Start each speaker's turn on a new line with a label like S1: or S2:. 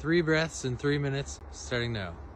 S1: Three breaths in three minutes, starting now.